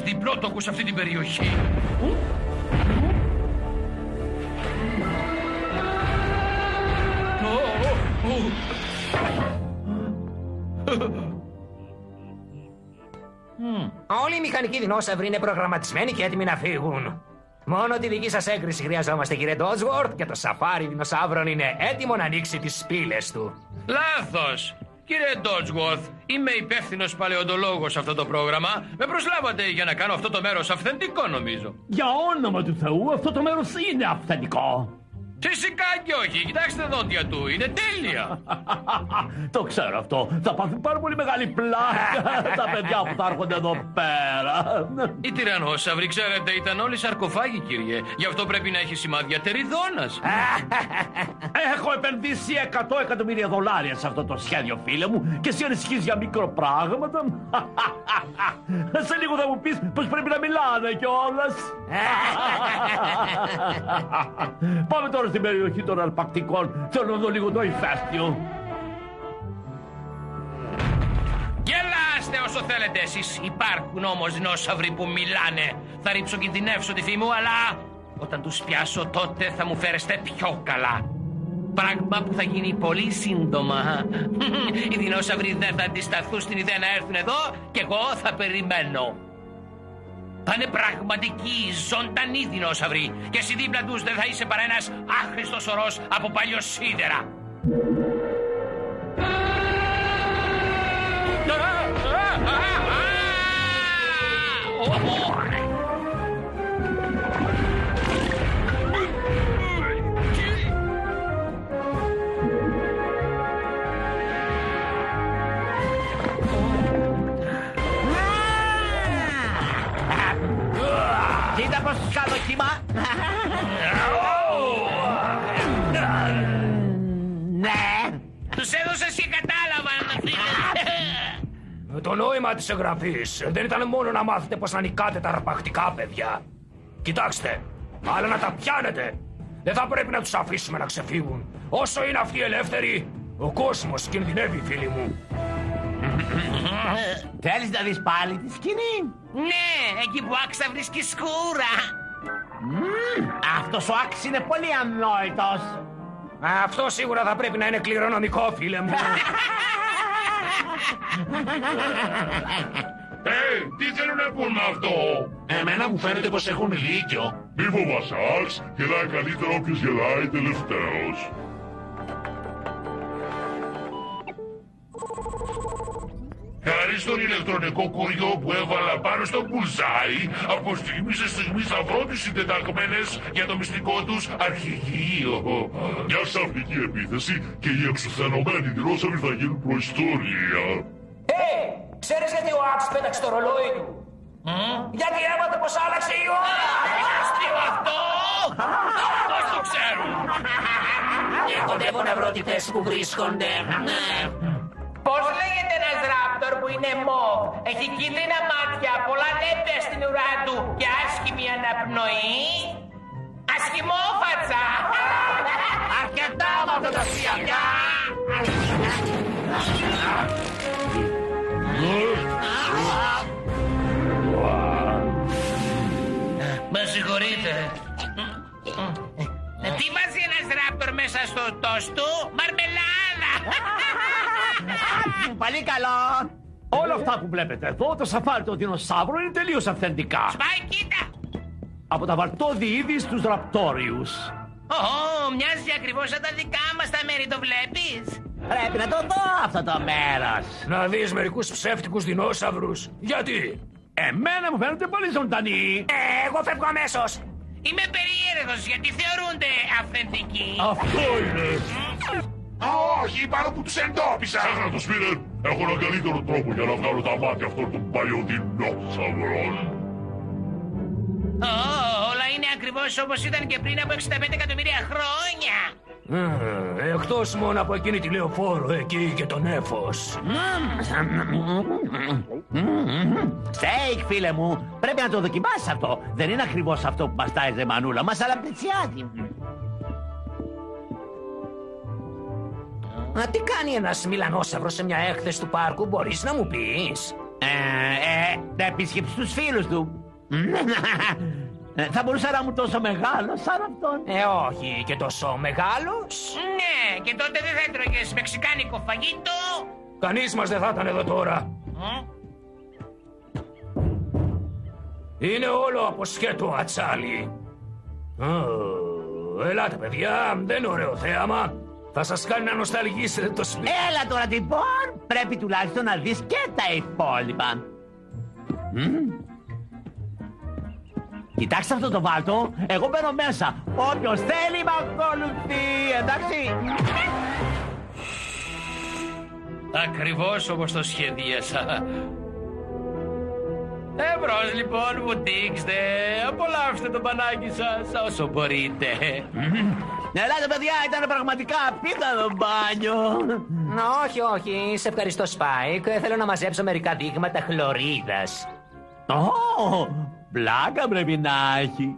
τι δουλειά έχει ένας διπλότοκος σε αυτή την περιοχή. Ω, ω, ω. Όλοι οι μηχανικοί δεινόσαυροι είναι προγραμματισμένοι και έτοιμοι να φύγουν. Μόνο τη δική σας έγκριση χρειαζόμαστε, κύριε Ντότσγορτ, και το σαφάρι δεινοσαύρων είναι έτοιμο να ανοίξει τις πύλες του. Λάθος! Κύριε Ντότζγουοθ, είμαι υπεύθυνος παλαιοντολόγος σε αυτό το πρόγραμμα. Με προσλάβατε για να κάνω αυτό το μέρος αυθεντικό, νομίζω. Για όνομα του Θεού, αυτό το μέρος είναι αυθεντικό. Φυσικά και όχι. Κοιτάξτε τα δόντια του. Είναι τέλεια. το ξέρω αυτό. Θα πάθουν πάρα πολύ μεγάλη πλάκα τα παιδιά που θα έρχονται εδώ πέρα. Οι τυρανόσαυροι, ξέρετε, ήταν όλοι σαρκοφάγοι, κύριε. Γι' αυτό πρέπει να έχει σημάδια τεριδόνας. Έχω επενδύσει 100 εκατομμύρια δολάρια σε αυτό το σχέδιο, φίλε μου, και εσύ ανησυχεί για μικροπράγματα. σε λίγο θα μου πεις πως πρέπει να μιλάνε κιόλας. Πάμε τώρα στην περιοχή των αρπακτικών. Θέλω να δω λίγο το ηφαίστειο. Γελάστε όσο θέλετε εσείς. Υπάρχουν όμως δεινόσαυροι που μιλάνε. Θα ρίψω κινδυνεύσω τη φήμη μου, αλλά όταν τους πιάσω τότε θα μου φέρεστε πιο καλά. Πράγμα που θα γίνει πολύ σύντομα. Οι δεινόσαυροι δεν θα αντισταθούν στην ιδέα να έρθουν εδώ και εγώ θα περιμένω. Θα είναι πραγματικοί, ζωντανοί δεινόσαυροι και εσύ δίπλα τους δεν θα είσαι παρά ένας άχρηστος ορός από παλιό πως κάνω κύμα. Ναι. Τους έδωσες και κατάλαβαν, φίλε. Το νόημα της εγγραφής δεν ήταν μόνο να μάθετε πώς να νικάτε τα αρπακτικά παιδιά. Κοιτάξτε, αλλά να τα πιάνετε. Δεν θα πρέπει να τους αφήσουμε να ξεφύγουν. Όσο είναι αυτοί ελεύθεροι, ο κόσμος κινδυνεύει, φίλοι μου. Θέλεις να δεις πάλι τη σκηνή; Ναι, εκεί που άξα βρίσκει σκούρα. Αυτός ο Άξ είναι πολύ ανόητος. Αυτό σίγουρα θα πρέπει να είναι κληρονομικό, φίλε μου. Ε, τι θέλουν να πούν με αυτό; Εμένα μου φαίνεται πως έχουν δίκιο. Μη φοβάσαι, Άλξ. Γελάει καλύτερα όποιος γελάει τελευταίος. Στον ηλεκτρονικό κουριό που έβαλα πάνω στο μπουλζάι, από στιγμή σε στιγμή θα βρω τις συντεταγμένες για το μυστικό τους αρχηγείο. Μια ξαφνική επίθεση και οι εξουθενωμένοι δεινόσαυροι θα γίνουν προϊστόρια. Ε, ξέρεις γιατί ο Άξ πέταξε το ρολόι του; Γιατί έμαθε πως άλλαξε η ώρα. Αστείο αυτό! Πώς το ξέρουν! Και κοντεύω να βρω τη θέση που βρίσκονται. Πώς λέγεται ένας ράπτορ που είναι μοβ, έχει κίτρινα μάτια, πολλά νέπια στην ουρά του και άσχημη αναπνοή. Ασχημόφατσα! Αρκετά με αυτό το σιαγιά. Με συγχωρείτε. Ε, Τι βάζει ένας ράπτορ μέσα στο τόστ του, μαρμελάδα! Πολύ καλό. Όλα αυτά που βλέπετε εδώ, το σαφάρι των δεινοσαύρων είναι τελείως αυθεντικά. Πάει κοίτα! Από τα βαρτόδι είδη στους ραπτόριους. Ω, μοιάζει ακριβώς σαν τα δικά μας τα μέρη, το βλέπεις; Πρέπει να το δω αυτό το μέρος. Να δεις μερικούς ψεύτικους δεινόσαυρους. Γιατί; Εμένα μου φαίνονται πολύ ζωντανοί. Ε, εγώ φεύγω αμέσως. Είμαι περίεργος γιατί θεωρούνται αυθεντικοί. Αυτό είναι. Α, όχι, παρόλο που τους εντόπισα. Ξέχνα το Σπίρερ. Έχω έναν καλύτερο τρόπο για να βγάλω τα μάτια αυτών των παλιοδινόσαυρων. Ω, όλα είναι ακριβώς όπως ήταν και πριν από 65 εκατομμύρια χρόνια. Ε, Εκτός μόνο από εκείνη τη λεωφόρο εκεί και τον έφος. Στέικ, φίλε μου. Πρέπει να το δοκιμάσεις αυτό. Δεν είναι ακριβώς αυτό που μας τάιζε μανούλα μας, αλλά πλησιάζει. Μα τι κάνει ένας μιλανόσαυρος σε μια έκθεση του πάρκου, μπορείς να μου πεις; Ε, ε, να επισκέψεις τους φίλους του. Ε, Θα μπορούσε να μου τόσο μεγάλος σαν αυτόν. Ε, όχι και τόσο μεγάλος; Ναι, και τότε δεν θα έτρωγες μεξικάνικο φαγητό. Κανείς μας δεν θα ήταν εδώ τώρα. Μμ. Είναι όλο από σκέτο ατσάλι. Ω, ελάτε παιδιά, δεν είναι ωραίο θέαμα. Θα σας κάνει να νοσταλγήσετε το σπίτι. Έλα τώρα λοιπόν, πρέπει τουλάχιστον να δεις και τα υπόλοιπα. Μμμ. Κοιτάξτε αυτό το βάλτο, εγώ μπαίνω μέσα. Όποιος θέλει με ακολουθεί, εντάξει. Ακριβώς όπως το σχεδίασα. Εμπρός λοιπόν, βουτήξτε, απολαύστε το πανάκι σας όσο μπορείτε. Ελάτε παιδιά, ήταν πραγματικά απίθανο μπάνιο. Όχι, όχι, σε ευχαριστώ Σπάικ. Θέλω να μαζέψω μερικά δείγματα χλωρίδας. Ω, πλάκα πρέπει να έχει.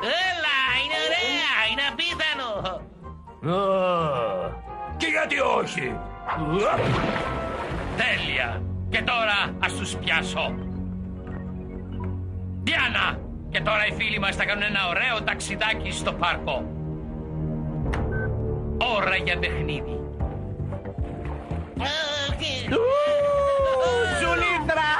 Έλα, είναι ωραία, είναι απίθανο. Ω, Και γιατί όχι; Τέλεια. Και τώρα ας τους πιάσω. Διάννα, και τώρα οι φίλοι μας θα κάνουν ένα ωραίο ταξιδάκι στο πάρκο. Ώρα για παιχνίδι. Ζουλίτρα!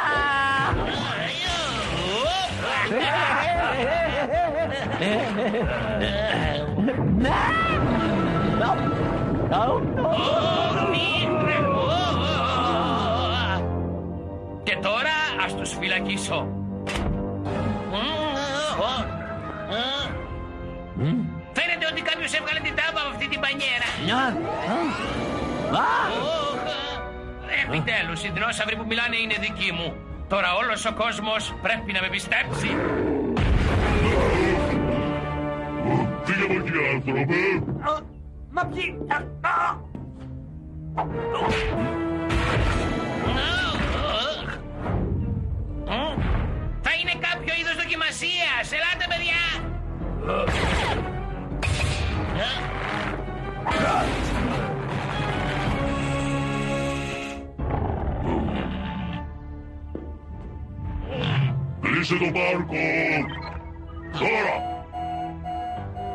Και φυλακίσω. Φαίνεται ότι κάποιος έβγαλε την τάμπα από αυτή την πανιέρα. Επιτέλους, οι δεινόσαυροι που μιλάνε είναι δικοί μου. Τώρα όλος ο κόσμος πρέπει να με πιστέψει. Φύγε από εκεί, άνθρωπε; Μα ποιοι... Κλείσε το πάρκο. Τώρα.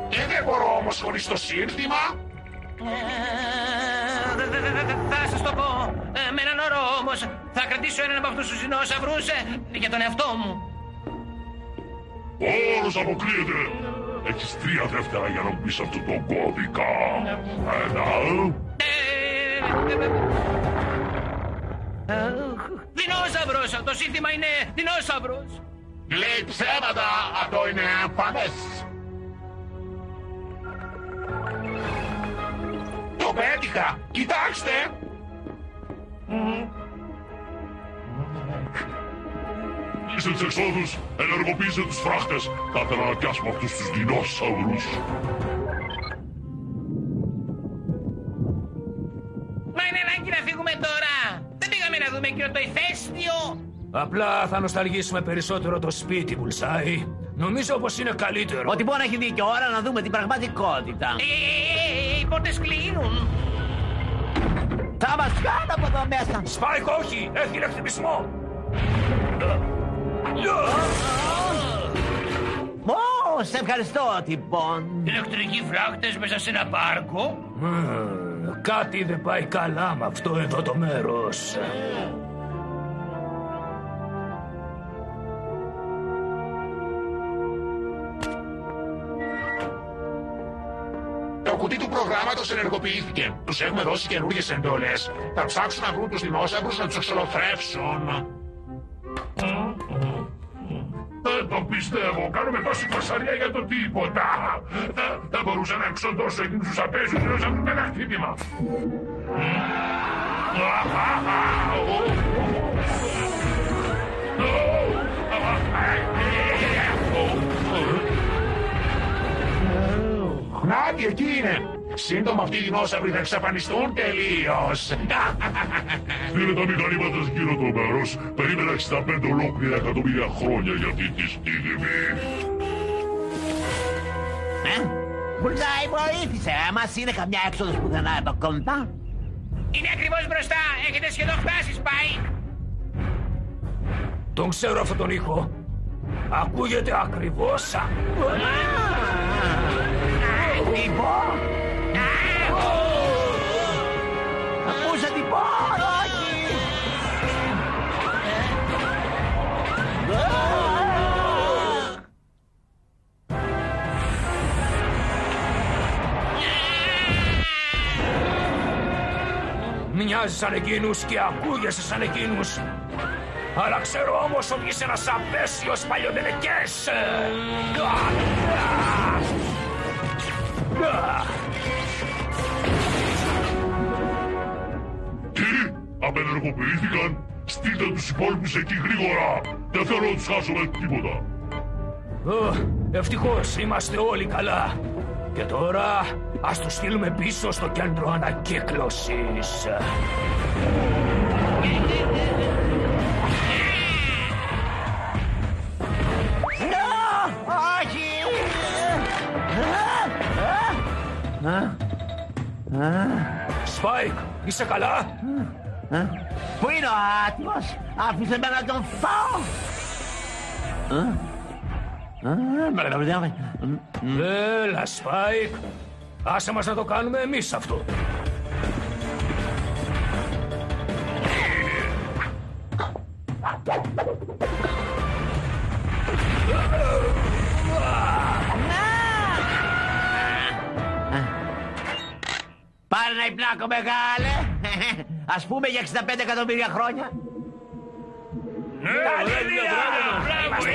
Ε, δεν μπορώ όμως χωρίς το σύνθημα. Ε, δε- δε- δε- δε- Θα σας το πω. Ε, Με έναν όρο όμως. Θα κρατήσω έναν από αυτούς τους δεινόσαυρους ε, για τον εαυτό μου. Όλος αποκλείεται. Έχεις τρία δεύτερα για να μπεις αυτό το κώδικα. Ένα. Ε, ε, ε, ε, Δεινόσαυρος. Το σύνθημα είναι δεινόσαυρος. Λέει ψέματα, αυτό είναι εμφανές. Το πέτυχα, κοιτάξτε. Κλείσε τις εξόδους. Ενεργοποίησε τους φράχτες. Θα ήθελα να πιάσουμε αυτούς τους δεινόσαυρους. Μα είναι ανάγκη να φύγουμε τώρα. Δεν πήγαμε να δούμε εκείνο το ηφαίστειο. Απλά θα νοσταλγήσουμε περισσότερο το σπίτι, Μπουλσάι. Νομίζω πως είναι καλύτερο. Ότι μπορεί να έχει δίκιο ώρα να δούμε την πραγματικότητα. Ε, ε, ε, οι πόρτες κλείνουν. Θα μας κάνω από εδώ μέσα. Σπάικ, όχι! Έχει ηλεκτρισμισμό! Ω, σε ευχαριστώ, τυπών. Ηλεκτρικοί φράχτες μέσα σε ένα πάρκο. Μμμ, Κάτι δεν πάει καλά με αυτό εδώ το μέρος. Κουτί του προγράμματος ενεργοποιήθηκε. Τους έχουμε δώσει καινούργιες εντολές. Θα ψάξουν να βρουν τους δεινόσαυρους να τους εξολοθρεύσουν. Δεν το πιστεύω. Κάνουμε τόση φασαρία για το τίποτα. Θα, θα μπορούσα να εξοντώσω εκείνους τους απέσιους δεινόσαυρους με ένα χτύπημα. Νάτι, εκεί είναι. Σύντομα αυτοί οι δεινόσαυροι θα εξαφανιστούν τελείως. Στείλε τα μηχανήματα σε εκείνο το μέρος. Περίμενα 65 ολόκληρα εκατομμύρια χρόνια για αυτή τη στιγμή. Μπουλζάι, βοήθησε. Μας είναι καμιά έξοδος πουθενά εδώ κοντά. Είναι ακριβώς μπροστά. Έχετε σχεδόν φτάσει, Σπάικ. Τον ξέρω αυτόν τον ήχο. Ακούγεται ακριβώς σαν... Λοιπόν. Ακούσα τι πω, όχι. Μοιάζεις σαν εκείνους και ακούγεσαι σαν εκείνους. Αλλά ξέρω όμως ότι είσαι ένας απέσιος παλιοδελεκές. Τι, απενεργοποιήθηκαν; Στείλτε τους υπόλοιπους εκεί γρήγορα. Δεν θέλω να τους χάσουμε τίποτα. Ευτυχώς είμαστε όλοι καλά. Και τώρα ας τους στείλουμε πίσω στο κέντρο ανακύκλωσης. Σπάικ, είσαι καλά; Πού είναι ο άτιμος, άφησε με να τον φάω. Έλα, Σπάικ. Άσε μας να το κάνουμε εμείς αυτό. Πάρε να υπνάκω μεγάλε. Ας πούμε για 65 εκατομμύρια χρόνια. Μπράβο, είμαστε και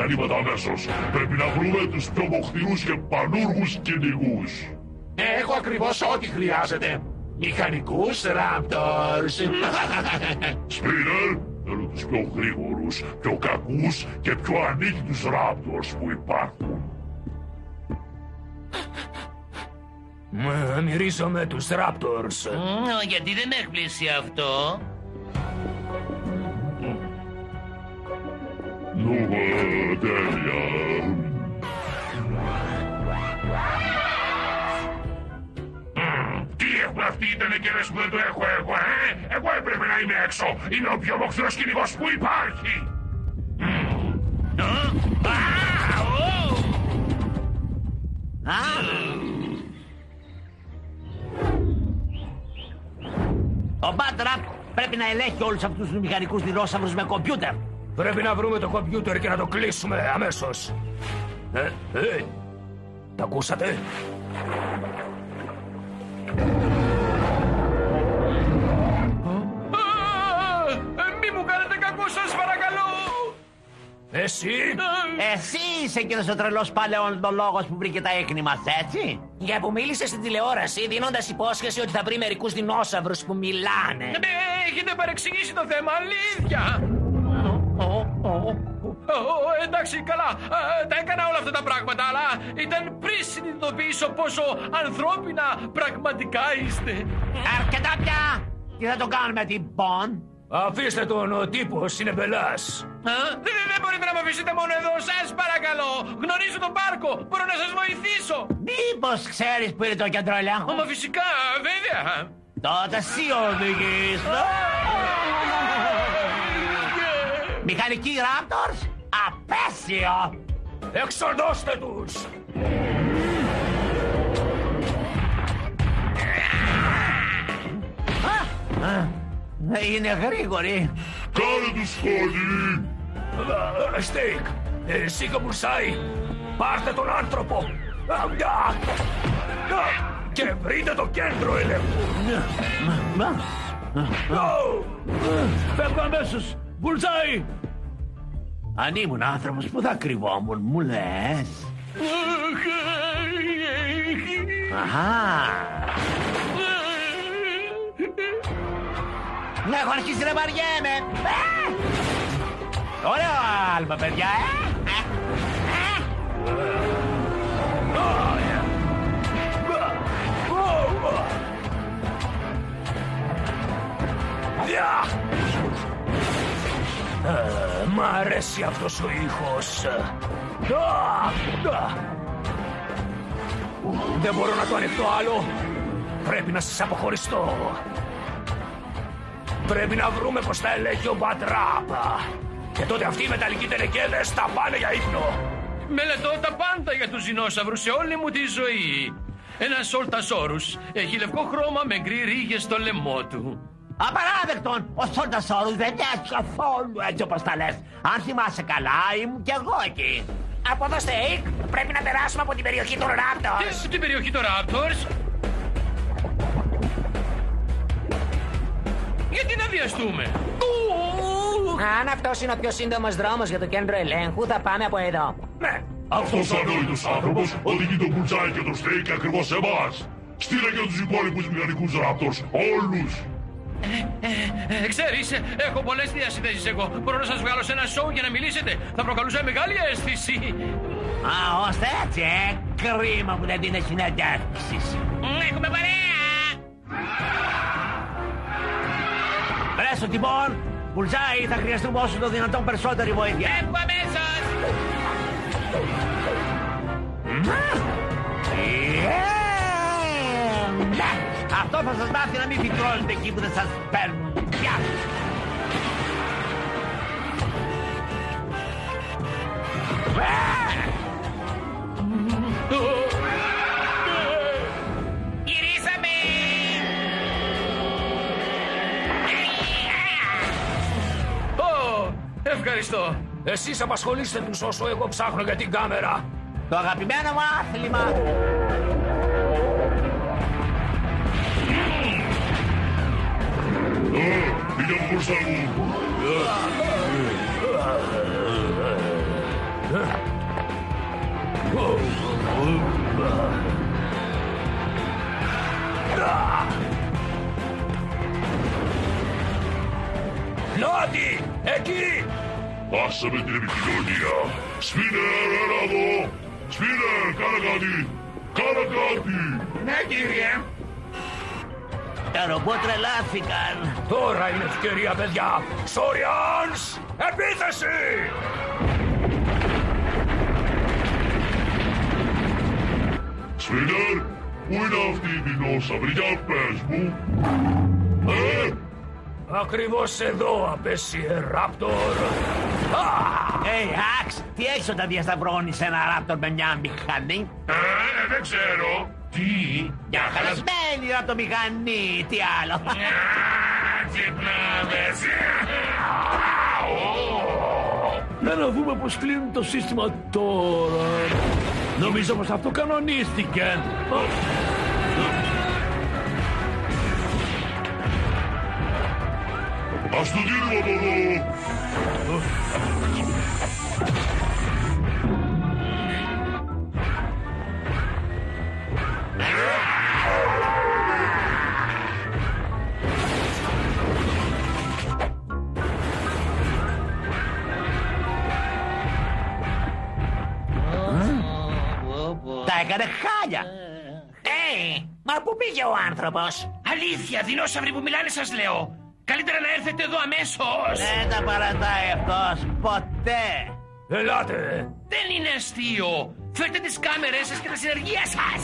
τα μηχανήματα αμέσως. Πρέπει να βρούμε τους πιο μοχθηρούς και πανούργους κυνηγούς. Έχω ακριβώς ό,τι χρειάζεται. Μηχανικούς Raptors. Σπίνερ, θέλω τους πιο γρήγορους, πιο κακούς και πιο ανίκητους Raptors που υπάρχουν. Μ, Μυρίζομαι τους Raptors. Μ, Γιατί δεν έκπλησει αυτό. Νου, ε, τέλεια. Μμμ, Τι έχουν αυτοί οι τελεκέρες που δεν το έχω εγώ, ε! Εγώ έπρεπε να είμαι έξω! Είναι ο πιο μοχθηρός κυνηγός που υπάρχει! Ο Μπάντραπ πρέπει να ελέγχει όλους αυτούς τους μηχανικούς δεινόσαυρους με κομπιούτερ. Πρέπει να βρούμε το κομπιούτερ και να το κλείσουμε αμέσως. Ε, ε, τα ακούσατε; Μη μου κάνετε κακό σας παρακαλώ. Εσύ, Εσύ είσαι εκείνος ο τρελός παλαιοντολόγος που βρήκε τα έχνη μας, έτσι; Για που μίλησε στην τηλεόραση, δίνοντας υπόσχεση ότι θα βρει μερικούς δεινόσαυρους που μιλάνε. Ε, Έχετε παρεξηγήσει το θέμα, αλήθεια. Ω, εντάξει, καλά. Ε, Τα έκανα όλα αυτά τα πράγματα, αλλά ήταν πριν συνειδητοποιήσω πόσο ανθρώπινα πραγματικά είστε. Αρκετά πια. Τι θα το κάνουμε λοιπόν. αφήστε τον, ο τύπος είναι μπελάς. Α, Δεν, δεν μπορείτε να με αφήσετε μόνο εδώ, σας παρακαλώ. Γνωρίζω τον πάρκο, μπορώ να σας βοηθήσω. Μήπως ξέρεις που είναι το κέντρο ελέγχου. Μα φυσικά, βέβαια. Τότε εσύ οδηγείς. Μηχανικοί Raptors. Απέσιο. Εξοντώστε τους! Είναι γρήγοροι. Κάνε τους χωρί! Ε, Στέικ, εσύ και ο Μπουρσάι, πάρτε τον άνθρωπο. Α, α, α, Και βρείτε το κέντρο ελέγχου. Ω, Φεύγω αμέσως. Μπουλζάι. Αν ήμουν άνθρωπος που θα κρυβόμουν, μου λες. Αχα. Έχω αρχίσει να βαριέμαι. Ε! Ωραίο άλμα, παιδιά, ε! Ε! Δια! Ε, Μ' αρέσει αυτός ο ήχος. Α, α. Δεν μπορώ να το ανοιχτώ άλλο. Πρέπει να σας αποχωριστώ. Πρέπει να βρούμε πως θα ελέγχει ο Μπατράπα. Και τότε αυτοί οι μεταλλικοί τελεκέδες θα πάνε για ύπνο. Μελετώ τα πάντα για τους δεινόσαυρους σε όλη μου τη ζωή. Ένας Σολτασόρους έχει λευκό χρώμα με γκρι ρίγες στο λαιμό του. Απαράδεκτον! Ο Σόλτασόρους δεν μοιάζει καθόλου έτσι όπως τα λες. Αν θυμάσαι καλά, ήμουν κι εγώ εκεί. Από εδώ, Στέικ, πρέπει να περάσουμε από την περιοχή των Ράπτορ. Και στην περιοχή των Raptors; Γιατί να βιαστούμε; Αν αυτός είναι ο πιο σύντομος δρόμος για το κέντρο ελέγχου, θα πάμε από εδώ. Ναι, Αυτός ο ανόητος άνθρωπος οδηγεί τον Μπουλτζάι και τον Στέικ ακριβώς σε εμάς. Στείλε και τους υπόλοιπους μηχανικούς Raptors, όλους. Ε, ξέρεις, ε, έχω πολλές διασυνδέσεις εγώ. Μπορώ να σας βγάλω σε ένα σοου για να μιλήσετε. Θα προκαλούσα μεγάλη αίσθηση. Α, ώστε έτσι, ε! Κρίμα που δεν δίνει συνεντεύξεις. Έχουμε παρέα! Πρέσω τιμών, Μπουλτζάι, θα χρειαστούμε όσο το δυνατόν περισσότερη βοήθεια. Φεύγω αμέσως! Ε, ναι. Αυτό θα σας μάθει να μην φυτρώνετε εκεί που δεν σας παίρνουν πια. Ε, Γυρίσαμε! Ω, ευχαριστώ. εσείς απασχολήστε τους όσο εγώ ψάχνω για την κάμερα. Το αγαπημένο μου άθλημα. Πήγα μπροστά μου. Νότι, εκεί! Άσε με την επικοινωνία. Σπίνερ, έλα εδώ. Σπίνερ, κάνε Τα ρομπό τρελάθηκαν. Τώρα είναι ευκαιρία, παιδιά. Σόριανς, επίθεση! Σπίνερ, πού είναι αυτή η δεινόσαυρη, για πες μου. Ε, Ακριβώς εδώ, απέσιε ράπτορ. Α! Ε, Άξ, τι έχεις όταν διασταυρώνεις ένα ράπτορ με μια μηχανή; ε, δεν ξέρω. Τι; Για χαλασμένη ραπτομηχανή, τι άλλο. Α, Ξυπνάμε. Για να δούμε πώς κλείνει το σύστημα τώρα. Νομίζω πως αυτό κανονίστηκε. Ας το δίνουμε από εδώ. Έκανε χάλια. Ε, μα πού πήγε ο άνθρωπος; Αλήθεια, δεινόσαυροι που μιλάνε σας λέω. Καλύτερα να έρθετε εδώ αμέσως. Δεν τα παρατάει αυτός ποτέ. Ελάτε! Δεν είναι αστείο. Φέρτε τις κάμερες σας και τα συνεργεία σας.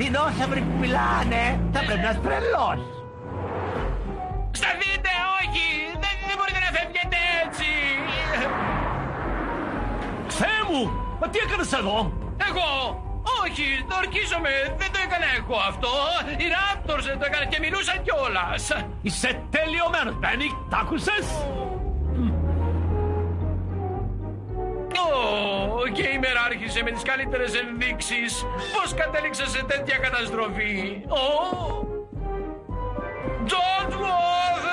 Δεινόσαυροι που μιλάνε θα πρέπει να τρελός. Σταθείτε, όχι. Δεν, δεν μπορείτε να φεύγετε έτσι. Θεέ μου! Μα τι έκανες εδώ! Εγώ. Όχι, το ορκίζομαι. Δεν το έκανα εγώ αυτό. Οι Raptors το έκαναν και μιλούσαν κιόλας. Είσαι τελειωμένος, Μπένι! Τ' άκουσες! Ω, και η μέρα άρχισε με τις καλύτερες ενδείξεις. Πώς κατέληξα σε τέτοια καταστροφή. Ω, George Wall!